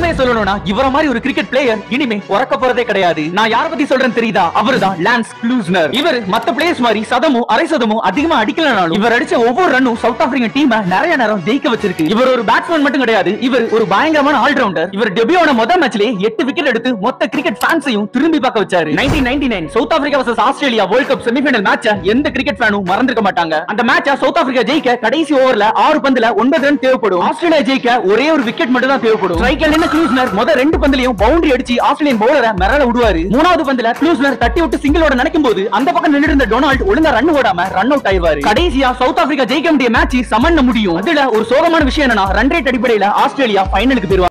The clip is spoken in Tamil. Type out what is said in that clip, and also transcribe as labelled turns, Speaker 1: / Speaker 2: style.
Speaker 1: உண்மையை சொல்லணும்னா இவர மாதிரி ஒரு கிரிக்கெட் பிளேயர் இனிமே உறக்க போறதே கிடையாது. நான் யார பத்தி சொல்றேன் தெரியுதா? அவர்தான் லான்ஸ் க்ளூஸ்னர் இவர் மத்த பிளேயர்ஸ் மாதிரி சதமும் அரை சதமும் அதிகமா அடிக்கலனாலும் இவர் அடிச்ச ஒவ்வொரு ரன்னும் சவுத் ஆப்பிரிக்கன் டீம் நிறைய நேரம் ஜெயிக்க வச்சிருக்கு. இவர் ஒரு பேட்ஸ்மேன் மட்டும் கிடையாது. இவர் ஒரு பயங்கரமான ஆல்ரவுண்டர் இவர் டெபியோட ஆன முதல் மேட்ச்லயே எட்டு விக்கெட் எடுத்து மொத்த கிரிக்கெட் ஃபேன்ஸையும் திரும்பி பார்க்க வச்சாரு. 1999 South Africa versus Australia World Cup semifinal மேட்ச எந்த கிரிக்கெட் ஃபேனும் மறந்திருக்க மாட்டாங்க. அந்த மேட்ச சவுத் ஆப்பிரிக்கா ஜெயிக்க கடைசி ஓவர்ல ஆறு பந்துல ஒன்பது ரன் தேவைப்படும். ஆஸ்திரேலியா ஜெயிக்க ஒரே ஒரு விக்கெட் மட்டும் தான் தேவைப்படும் ஸ்ட்ரைக்கர் நின்ன க்ளூஸ்னர் முத ரெண்டு பந்திலையும் பவுண்டரி அடிச்சு ஆஸ்திரேலியன் பவுலரை மிரள விடுவாரு. மூணாவது பந்தில க்ளூஸ்னர் தட்டி விட்டு சிங்கிளோட நினைக்கும் போது அந்த பக்கம் நின்று இருந்த டொனால்ட் ஒழுங்கா ரன் ஓடாம ரன் அவுட் ஆயிவாரு கடைசியா சவுத் ஆப்பிரிக்கா ஜெயிக்க வேண்டிய மேட்ச் சமன்ன முடியும். அதுல ஒரு சோகமான விஷயம் என்னன்னா ரன் ரேட் அடிப்படையில ஆஸ்திரேலியா ஃபைனலுக்கு போயிருவாங்க